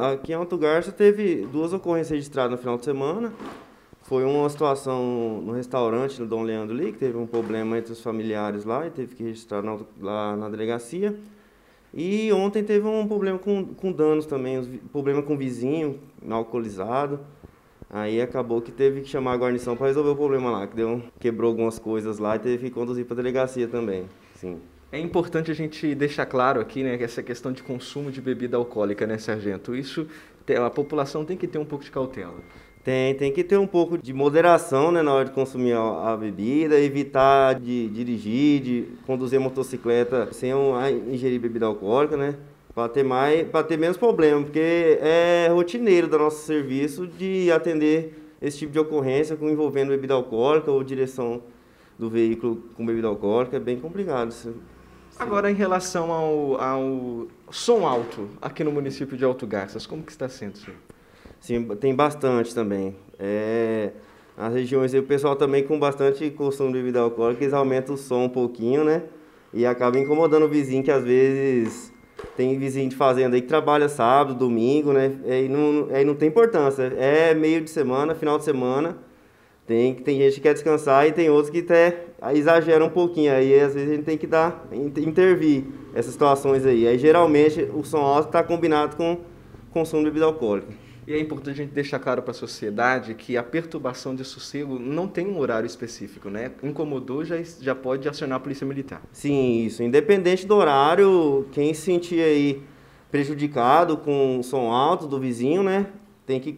Aqui em Alto Garça teve duas ocorrências registradas no final de semana. Foi uma situação no restaurante do Dom Leandro ali, que teve um problema entre os familiares lá e teve que registrar na, lá na delegacia. E ontem teve um problema com, com danos também, um problema com o vizinho, alcoolizado. Aí acabou que teve que chamar a guarnição para resolver o problema lá, que deu, quebrou algumas coisas lá e teve que conduzir para a delegacia também. Sim. É importante a gente deixar claro aqui, né, essa questão de consumo de bebida alcoólica, né, sargento? Isso a população tem que ter um pouco de cautela. Tem, tem que ter um pouco de moderação né, na hora de consumir a, a bebida, evitar de dirigir, de conduzir motocicleta sem um, ingerir bebida alcoólica, né? Para ter, mais, ter menos problema, porque é rotineiro do nosso serviço de atender esse tipo de ocorrência com envolvendo bebida alcoólica ou direção do veículo com bebida alcoólica, é bem complicado. Agora, em relação ao, ao som alto aqui no município de Alto Garças, como que está sendo, senhor? Sim, tem bastante também. É, nas regiões o pessoal também com bastante consumo de bebida alcoólica, eles aumentam o som um pouquinho, né? E acaba incomodando o vizinho que às vezes tem vizinho de fazenda aí que trabalha sábado, domingo, né? Aí não, aí não tem importância. É meio de semana, final de semana. Tem, tem gente que quer descansar e tem outros que até exageram um pouquinho. Aí às vezes a gente tem que dar, intervir essas situações aí. Aí geralmente o som alto está combinado com consumo de bebida alcoólica. E é importante a gente deixar claro para a sociedade que a perturbação de sossego não tem um horário específico, né? Incomodou, já, já pode acionar a polícia militar. Sim, isso. Independente do horário, quem se sentir aí prejudicado com o som alto do vizinho, né? Tem que,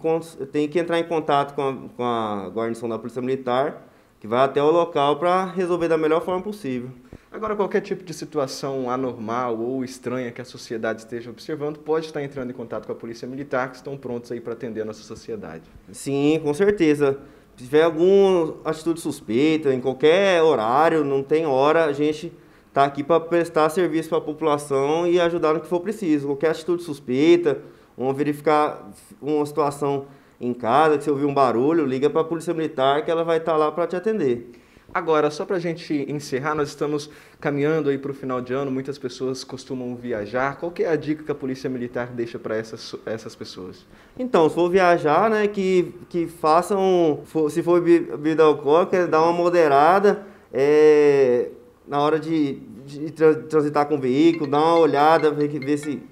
tem que entrar em contato com a, com a guarnição da Polícia Militar, que vai até o local para resolver da melhor forma possível. Agora, qualquer tipo de situação anormal ou estranha que a sociedade esteja observando pode estar entrando em contato com a Polícia Militar, que estão prontos aí para atender a nossa sociedade. Sim, com certeza. Se tiver alguma atitude suspeita, em qualquer horário, não tem hora, a gente está aqui para prestar serviço para a população e ajudar no que for preciso. Qualquer atitude suspeita, vamos verificar uma situação em casa, que você ouviu um barulho, liga para a Polícia Militar que ela vai estar tá lá para te atender. Agora, só para a gente encerrar, nós estamos caminhando aí para o final de ano, muitas pessoas costumam viajar. Qual é a dica que a Polícia Militar deixa para essas, essas pessoas? Então, se for viajar, né, que, que façam, se for bebida alcoólica, dá uma moderada é, na hora de, de, transitar com o veículo, dá uma olhada, ver, ver, se,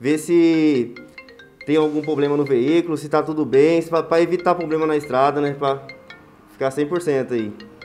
ver se tem algum problema no veículo, se está tudo bem, para evitar problema na estrada, né, para ficar 100% aí.